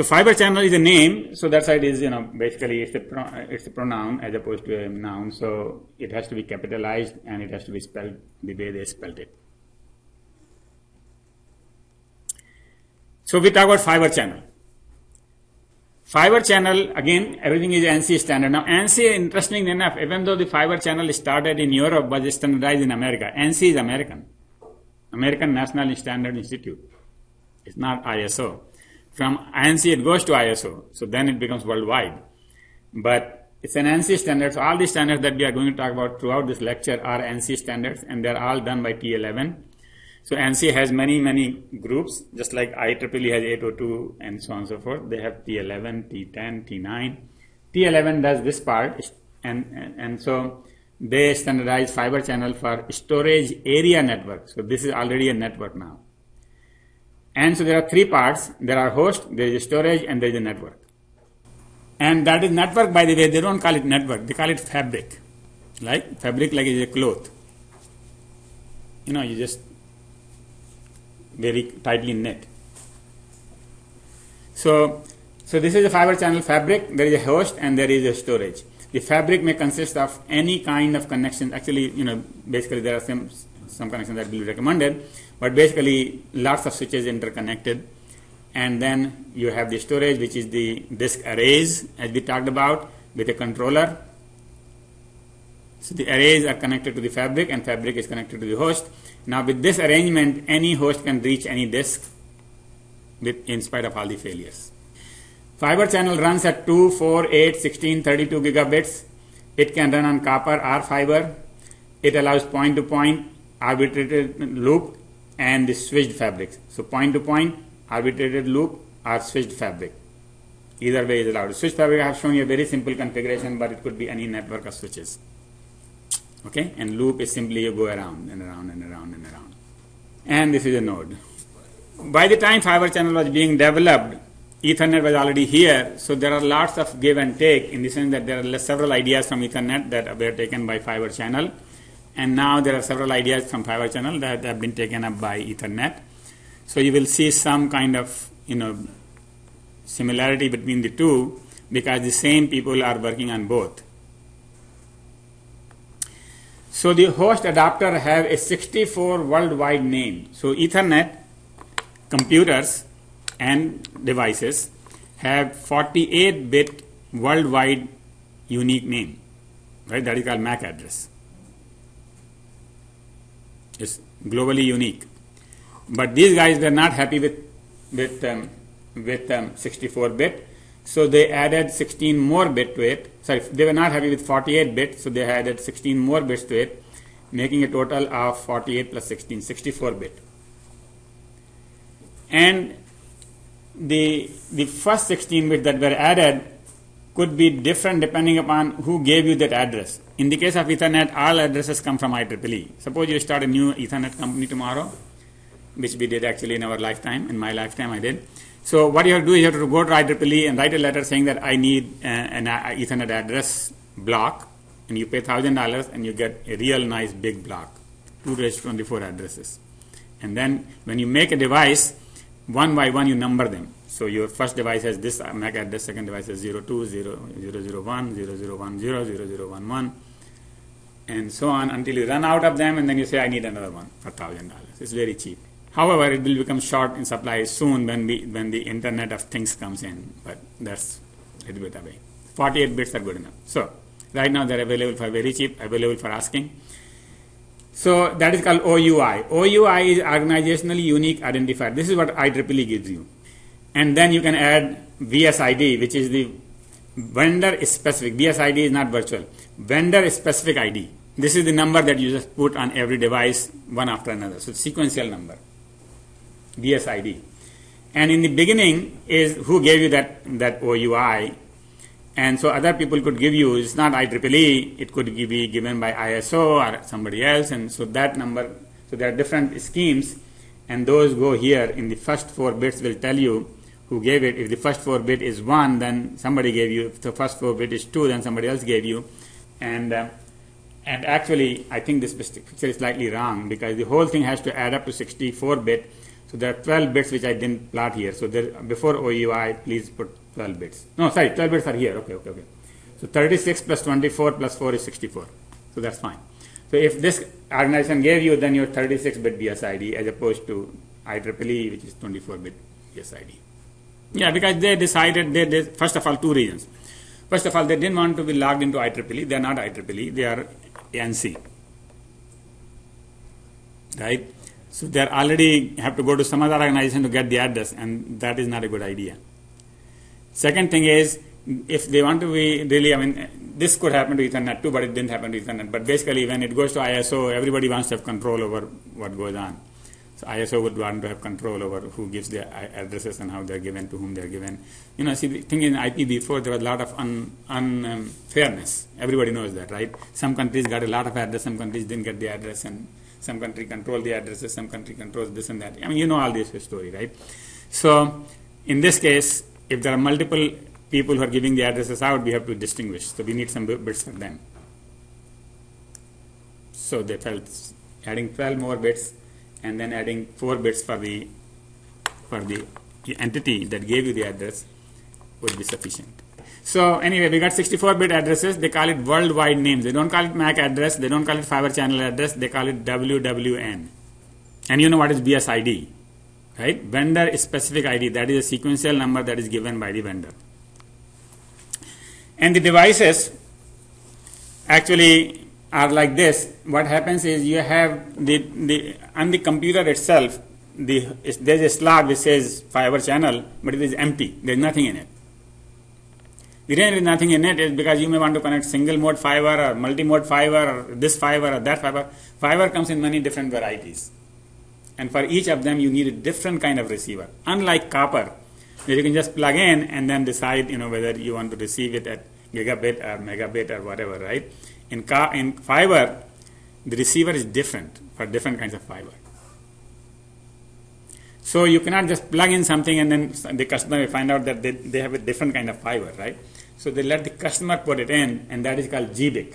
So fiber channel is a name, so that's why it is, you know, basically it's a, pro- it's a pronoun as opposed to a noun, so it has to be capitalized and it has to be spelled the way they spelled it. So we talk about fiber channel. Fiber channel, again, everything is ANSI standard. Now, ANSI, interestingly enough, even though the fiber channel started in Europe, but it's standardized in America. ANSI is American. American National Standard Institute. It's not ISO. From ANSI, it goes to ISO. So then it becomes worldwide. But it's an ANSI standard. So all the standards that we are going to talk about throughout this lecture are ANSI standards, and they're all done by T11. So ANSI has many, many groups, just like IEEE has 802 and so on and so forth. They have T11, T10, T9. T11 does this part, and, and, and so they standardize fiber channel for storage area network. So this is already a network now. And so there are three parts. There are host, there is a storage, and there is a network. And that is network, by the way, they don't call it network, they call it fabric. Like fabric like is a cloth. You know, you just very tightly knit. So, so this is a fiber channel fabric. There is a host and there is a storage. The fabric may consist of any kind of connection. Actually, you know, basically there are some some connections that will be recommended, but basically lots of switches interconnected. And then you have the storage, which is the disk arrays, as we talked about, with a controller. So the arrays are connected to the fabric, and fabric is connected to the host. Now, with this arrangement, any host can reach any disk with, in spite of all the failures. Fiber channel runs at 2, 4, 8, 16, 32 gigabits. It can run on copper or fiber. It allows point to point, arbitrated loop, and the switched fabrics. So, point to point, arbitrated loop, or switched fabric. Either way is allowed. Switch fabric I have shown you a very simple configuration, but it could be any network of switches. Okay, and loop is simply you go around and around and around and around. And this is a node. By the time fiber channel was being developed, Ethernet was already here, so there are lots of give and take in the sense that there are several ideas from Ethernet that were taken by fiber channel, and now there are several ideas from fiber channel that have been taken up by Ethernet. So you will see some kind of you know similarity between the two because the same people are working on both. So the host adapter have a 64 worldwide name. So Ethernet computers and devices have 48 bit worldwide unique name. Right? That is called MAC address. It's globally unique. But these guys were not happy with with um, with um, 64 bit so they added 16 more bit to it. Sorry, they were not happy with 48 bit, so they added 16 more bits to it, making a total of 48 plus 16, 64 bit. And the the first 16 bits that were added could be different depending upon who gave you that address. In the case of Ethernet, all addresses come from IEEE. Suppose you start a new Ethernet company tomorrow, which we did actually in our lifetime, in my lifetime I did so what you have to do is you have to go to IEEE and write a letter saying that I need uh, an uh, Ethernet address block, and you pay thousand dollars and you get a real nice big block, two raised to twenty-four addresses. And then when you make a device, one by one you number them. So your first device has this MAC address, second device has 02, 0, 001, 0010, 0011, and so on until you run out of them, and then you say, I need another one for $1,000. It's very cheap. However, it will become short in supply soon when the when the Internet of Things comes in, but that's a little bit away. 48 bits are good enough. So right now they're available for very cheap, available for asking. So that is called OUI. OUI is organizationally unique identifier. This is what IEEE gives you, and then you can add VSID, which is the vendor specific. VSID is not virtual. Vendor specific ID. This is the number that you just put on every device one after another. So sequential number. VSID. And in the beginning is who gave you that, that OUI. And so other people could give you, it's not IEEE, it could be given by ISO or somebody else. And so that number, so there are different schemes and those go here in the first four bits will tell you who gave it. If the first four bit is 1, then somebody gave you. If the first four bit is 2, then somebody else gave you. And uh, and actually, I think this picture is slightly wrong because the whole thing has to add up to 64 bit So there are 12 bits which I didn't plot here. So there, before OUI, please put 12 bits. No, sorry, 12 bits are here. Okay, okay, okay. So 36 plus 24 plus 4 is 64. So that's fine. So if this organization gave you then your 36 bit VSID as opposed to IEEE, which is 24 bit VSID. Yeah, because they decided, they, they, first of all, two reasons. First of all, they didn't want to be logged into IEEE. They are not IEEE, they are ANSI. Right? So they are already have to go to some other organization to get the address, and that is not a good idea. Second thing is, if they want to be really, I mean, this could happen to Ethernet too, but it didn't happen to Ethernet. But basically, when it goes to ISO, everybody wants to have control over what goes on. So ISO would want to have control over who gives the addresses and how they're given, to whom they're given. You know, see, the thing in IPv4, there was a lot of unfairness. Un, um, Everybody knows that, right? Some countries got a lot of address, some countries didn't get the address, and some country control the addresses, some country controls this and that. I mean, you know all this story, right? So, in this case, if there are multiple people who are giving the addresses out, we have to distinguish. So, we need some bits for them. So, they felt adding 12 more bits and then adding 4 bits for the for the entity that gave you the address would be sufficient. So anyway, we got 64-bit addresses. They call it worldwide names. They don't call it MAC address. They don't call it fiber channel address. They call it WWN. And you know what is VSID, right? Vendor specific ID. That is a sequential number that is given by the vendor. And the devices actually are like this. What happens is you have the, the on the computer itself, the, there's a slot which says fiber channel, but it is empty. There's nothing in it. The reason there is nothing in it is because you may want to connect single mode fiber or multi mode fiber or this fiber or that fiber. Fiber comes in many different varieties. And for each of them, you need a different kind of receiver. Unlike copper, where you can just plug in and then decide, you know, whether you want to receive it at gigabit or megabit or whatever, right? In, car, in fiber, the receiver is different for different kinds of fiber. So you cannot just plug in something and then the customer will find out that they, they have a different kind of fiber, right? So they let the customer put it in, and that is called GBIC.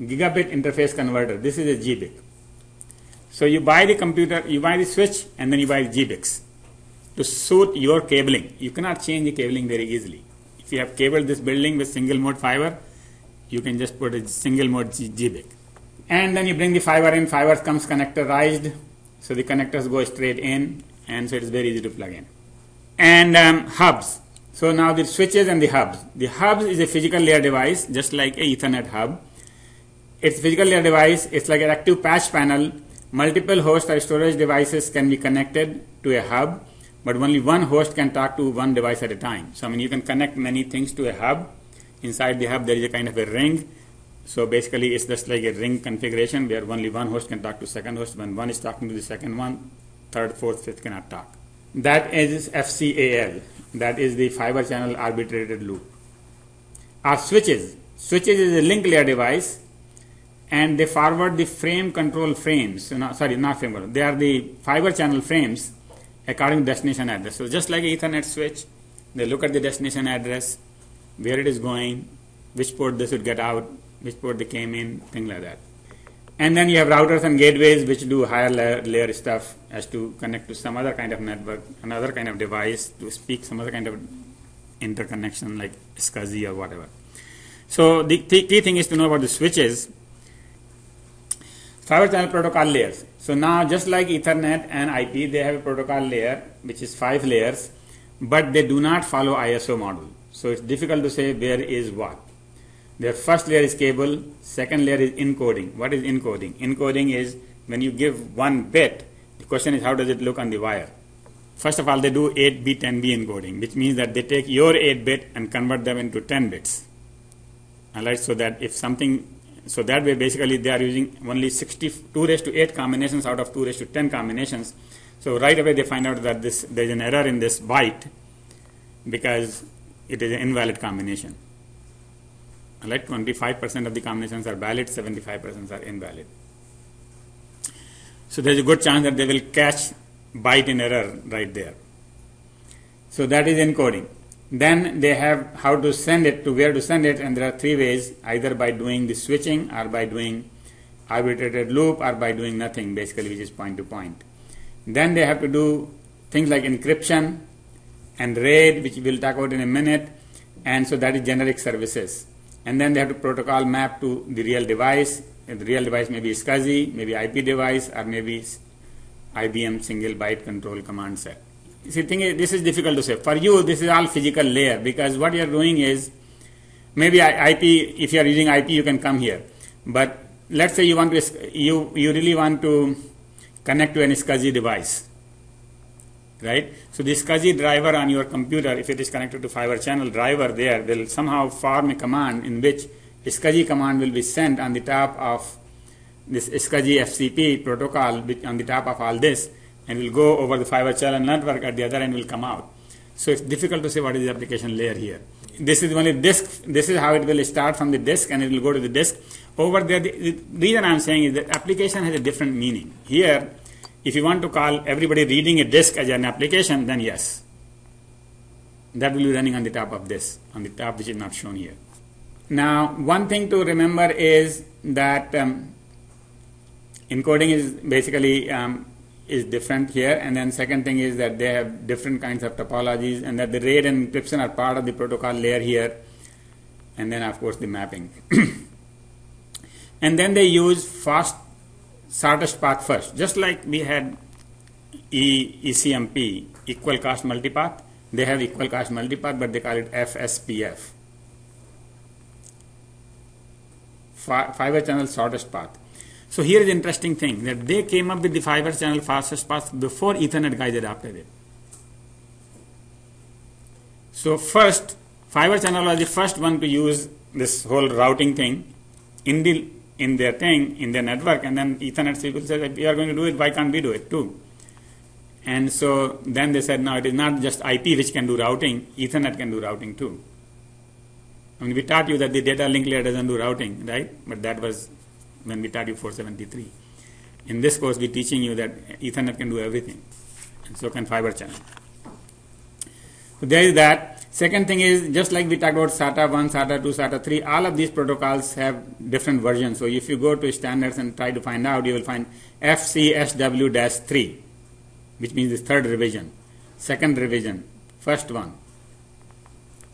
Gigabit Interface Converter. This is a GBIC. So you buy the computer, you buy the switch, and then you buy the GBICs to suit your cabling. You cannot change the cabling very easily. If you have cabled this building with single mode fiber, you can just put a single mode GBIC. And then you bring the fiber in, fiber comes connectorized, so the connectors go straight in, and so it's very easy to plug in. And um, hubs. So now the switches and the hubs. The hubs is a physical layer device, just like a Ethernet hub. It's physical layer device. It's like an active patch panel. Multiple host or storage devices can be connected to a hub, but only one host can talk to one device at a time. So I mean, you can connect many things to a hub. Inside the hub, there is a kind of a ring. So basically, it's just like a ring configuration where only one host can talk to second host. When one is talking to the second one, third, fourth, fifth cannot talk. That is FCAL that is the fiber channel arbitrated loop. Are switches. Switches is a link layer device and they forward the frame control frames. Not, sorry, not frame control. They are the fiber channel frames according to destination address. So just like Ethernet switch, they look at the destination address, where it is going, which port they should get out, which port they came in, thing like that. And then you have routers and gateways which do higher layer, layer, stuff as to connect to some other kind of network, another kind of device to speak some other kind of interconnection like SCSI or whatever. So the th- key thing is to know about the switches. Fiber channel protocol layers. So now just like Ethernet and IP, they have a protocol layer which is five layers, but they do not follow ISO model. So it's difficult to say where is what. Their first layer is cable, second layer is encoding. What is encoding? Encoding is when you give one bit, the question is how does it look on the wire? First of all, they do 8 bit and B encoding, which means that they take your 8 bit and convert them into 10 bits. Alright, so that if something, so that way basically they are using only 62 raised to 8 combinations out of 2 raised to 10 combinations. So right away they find out that this there is an error in this byte because it is an invalid combination like 25% of the combinations are valid, 75% are invalid. So there's a good chance that they will catch byte in error right there. So that is encoding. Then they have how to send it to where to send it, and there are three ways either by doing the switching, or by doing arbitrated loop, or by doing nothing, basically, which is point to point. Then they have to do things like encryption and RAID, which we'll talk about in a minute, and so that is generic services. And then they have to protocol map to the real device. And the real device may be SCSI, maybe IP device, or maybe IBM single byte control command set. See, thing is, this is difficult to say. For you, this is all physical layer because what you are doing is maybe IP. If you are using IP, you can come here. But let's say you want to you you really want to connect to an SCSI device, right? So this SCSI driver on your computer, if it is connected to fiber channel driver, there will somehow form a command in which SCSI command will be sent on the top of this SCSI FCP protocol on the top of all this and will go over the fiber channel network at the other end will come out. So it's difficult to say what is the application layer here. This is only disk. This is how it will start from the disk and it will go to the disk. Over there, the, the reason I'm saying is that application has a different meaning. Here, if you want to call everybody reading a disk as an application, then yes. That will be running on the top of this, on the top which is not shown here. Now, one thing to remember is that um, encoding is basically um, is different here and then second thing is that they have different kinds of topologies and that the RAID and encryption are part of the protocol layer here and then of course the mapping and then they use fast shortest path first. Just like we had e, ECMP equal cost multipath they have equal cost multipath but they call it FSPF fiber channel shortest path. So here is the interesting thing that they came up with the fiber channel fastest path before Ethernet guys adopted it. So first, fiber channel was the first one to use this whole routing thing. In the in their thing in their network, and then Ethernet people said, we are going to do it, why can't we do it too? And so then they said, no, it is not just IP which can do routing, Ethernet can do routing too. I mean, we taught you that the data link layer doesn't do routing, right? But that was when we taught you 473. In this course, we're teaching you that Ethernet can do everything, and so can fiber channel. So there is that. Second thing is just like we talked about SATA 1, SATA 2, SATA 3, all of these protocols have different versions. So if you go to standards and try to find out, you will find FCSW-3, which means the third revision, second revision, first one.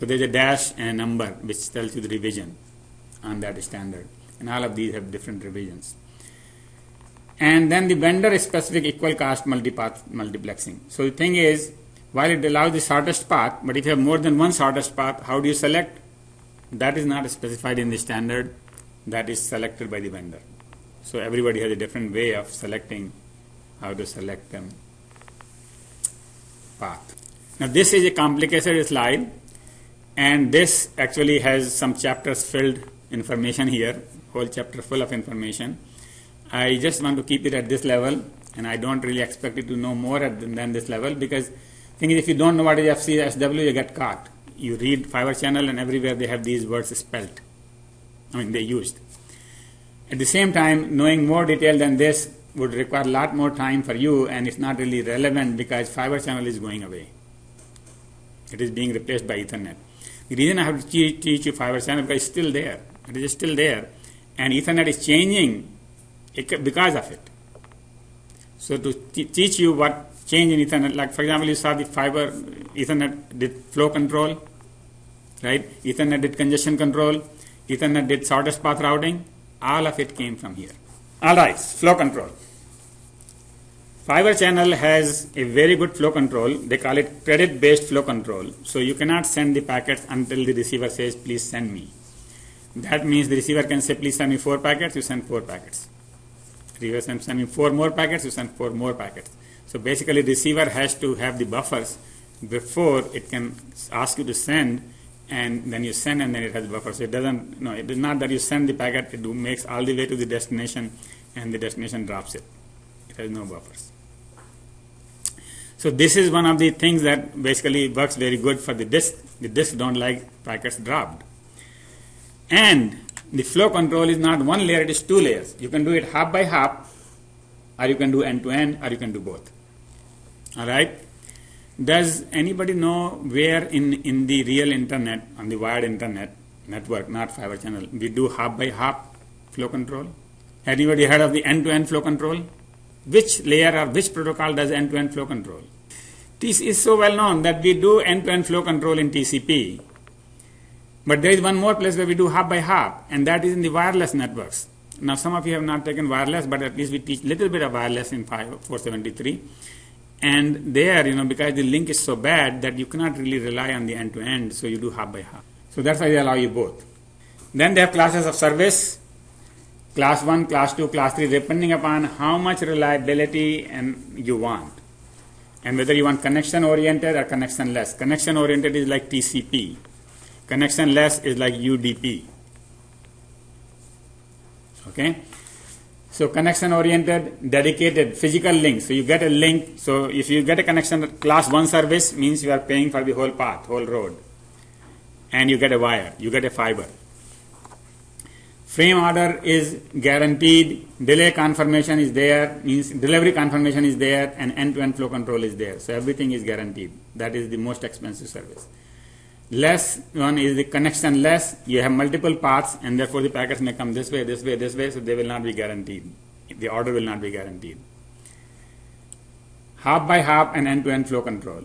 So there's a dash and a number which tells you the revision on that standard and all of these have different revisions. And then the vendor specific equal cost multipath multiplexing. So the thing is, while it allows the shortest path, but if you have more than one shortest path, how do you select? That is not specified in the standard, that is selected by the vendor. So everybody has a different way of selecting how to select them path. Now this is a complicated slide and this actually has some chapters filled information here whole chapter full of information. I just want to keep it at this level, and I don't really expect you to know more than this level because thing is, if you don't know what is FCSW, you get caught. You read fiber channel, and everywhere they have these words spelt. I mean, they used. At the same time, knowing more detail than this would require a lot more time for you, and it's not really relevant because fiber channel is going away. It is being replaced by Ethernet. The reason I have to teach, you fiber channel because it's still there. It is still there and Ethernet is changing because of it. So to teach you what change in Ethernet, like for example, you saw the fiber Ethernet did flow control, right? Ethernet did congestion control, Ethernet did shortest path routing. All of it came from here. All right, flow control. Fiber channel has a very good flow control. They call it credit based flow control. So you cannot send the packets until the receiver says, please send me. That means the receiver can say, please send me four packets, you send four packets. Receiver can send me four more packets, you send four more packets. So basically, receiver has to have the buffers before it can ask you to send, and then you send, and then it has buffers. So it doesn't, no, it is not that you send the packet, it makes all the way to the destination, and the destination drops it. It has no buffers. So this is one of the things that basically works very good for the disk. The disk don't like packets dropped. And the flow control is not one layer, it is two layers. You can do it hop by hop, or you can do end to end, or you can do both. All right? Does anybody know where in, in the real internet, on the wired internet network, not fiber channel, we do hop by hop flow control? Anybody heard of the end to end flow control? which layer or which protocol does end-to-end flow control. This is so well known that we do end-to-end flow control in TCP. But there is one more place where we do hop by hop, and that is in the wireless networks. Now, some of you have not taken wireless, but at least we teach little bit of wireless in 473. And there, you know, because the link is so bad that you cannot really rely on the end to end, so you do hop by hop. So that's why they allow you both. Then they have classes of service, class 1, class 2, class 3, depending upon how much reliability and you want and whether you want connection oriented or connection less. Connection oriented is like TCP, connection less is like UDP. Okay? So connection oriented, dedicated, physical link. So you get a link. So if you get a connection class 1 service means you are paying for the whole path, whole road. And you get a wire, you get a fiber. Frame order is guaranteed, delay confirmation is there, means delivery confirmation is there, and end to end flow control is there. So everything is guaranteed. That is the most expensive service. Less one is the connection less. You have multiple paths, and therefore the packets may come this way, this way, this way, so they will not be guaranteed. The order will not be guaranteed. half by half and end to end flow control.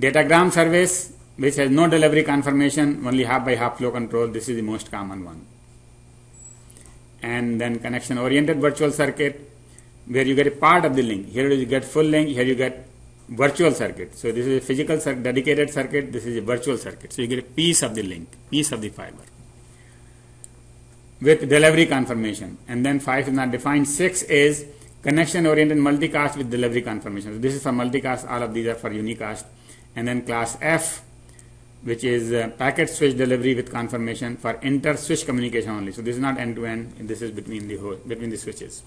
Datagram service, which has no delivery confirmation, only half by half flow control. This is the most common one and then connection oriented virtual circuit where you get a part of the link. Here you get full link, here you get virtual circuit. So this is a physical dedicated circuit, this is a virtual circuit. So you get a piece of the link, piece of the fiber with delivery confirmation. And then five is not defined. Six is connection oriented multicast with delivery confirmation. So this is for multicast, all of these are for unicast. And then class F which is uh, packet switch delivery with confirmation for inter switch communication only. So this is not end to end. This is between the between the switches.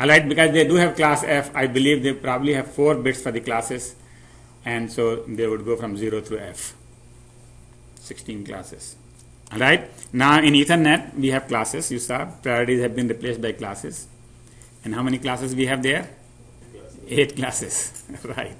Alright, because they do have class F, I believe they probably have four bits for the classes, and so they would go from zero through F. 16 classes. Alright, now in Ethernet we have classes. You saw priorities have been replaced by classes. And how many classes we have there? Eight classes, right.